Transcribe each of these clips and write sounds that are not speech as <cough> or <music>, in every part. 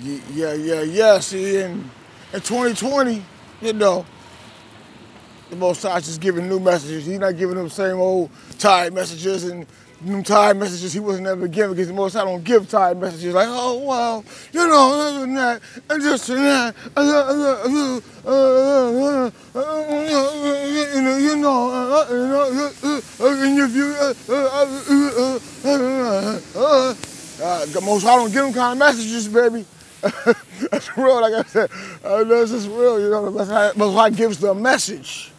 Yeah, yeah, yeah. See, in, in 2020, you know, the Most High just giving new messages. He's not giving them same old tired messages and them tired messages he wasn't ever giving because the Most High don't give tired messages like, oh, well, you know, and that, and this and that, you know, and if you, uh, Most High don't give them kind of messages, baby. That's real, like I said. Uh, that's just real, you know. Most High, Most High gives the message.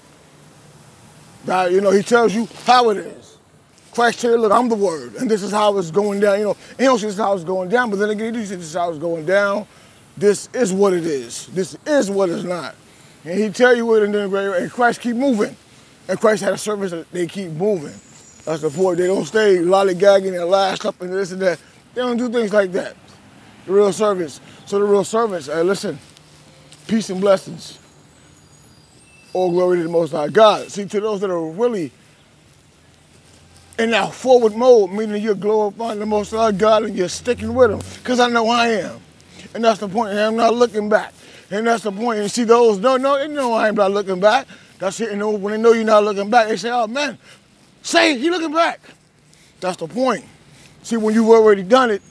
That, you know, he tells you how it is. Christ you, look, I'm the word, and this is how it's going down. You know, he don't say this is how it's going down, but then again, he says this is how it's going down. This is what it is. This is what it's not. And he tell you it, and then and Christ keep moving. And Christ had a service that they keep moving. That's the point. They don't stay lollygagging and last up and this and that. They don't do things like that. The real servants. So the real servants, hey, listen, peace and blessings. All glory to the Most High God. See, to those that are really in that forward mode, meaning you're glorifying the Most High God and you're sticking with Him, because I know I am. And that's the point. And I'm not looking back. And that's the point. And see, those, no, no, they know I am not looking back. That's it. And when they know you're not looking back, they say, oh, man, say he looking back. That's the point. See, when you've already done it,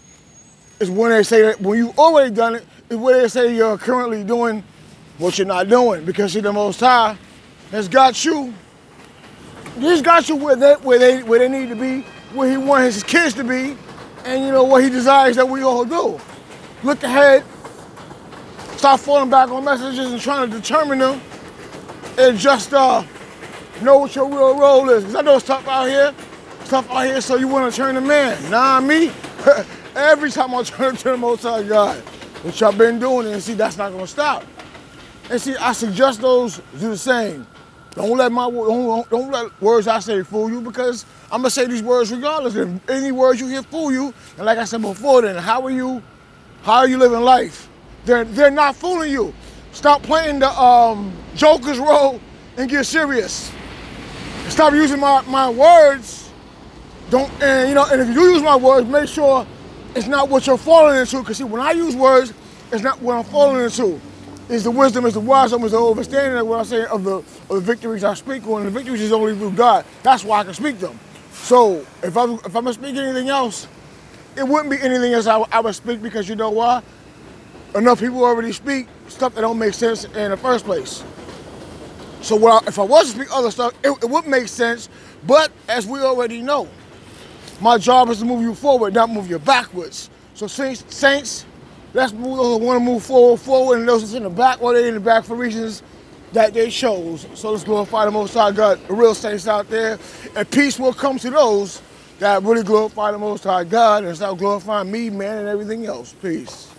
is when they say that, when you've already done it, is when they say you're currently doing what you're not doing. Because see, the Most High has got you, he's got you where they, where they, where they need to be, where he wants his kids to be, and you know, what he desires that we all do. Look ahead, stop falling back on messages and trying to determine them, and just uh, know what your real role is. Because I know it's tough out here, it's tough out here, so you want to turn the man. Nah, me, <laughs> every time I turn to the Most High God, which I've been doing, and see, that's not to stop. And see, I suggest those do the same. Don't let my don't, don't let words I say fool you because I'm gonna say these words regardless. If any words you hear fool you, and like I said before, then how are you? How are you living life? They're they're not fooling you. Stop playing the um, Joker's role and get serious. Stop using my, my words. Don't and you know, and if you use my words, make sure it's not what you're falling into. Because see, when I use words, it's not what I'm falling into is the wisdom, is the wisdom, is the understanding of what I say of the, of the victories I speak on. And the victories is only through God. That's why I can speak them. So if I'm, if I'm gonna speak anything else, it wouldn't be anything else I, I would speak because you know why? Enough people already speak stuff that don't make sense in the first place. So I, if I was to speak other stuff, it, it would make sense. But as we already know, my job is to move you forward, not move you backwards. So saints, saints Let's move those want to move forward, forward, and those that's in the back, well, they're in the back for reasons that they chose. So let's glorify the Most High God, the real saints out there, and peace will come to those that really glorify the Most High God and start glorifying me, man, and everything else. Peace.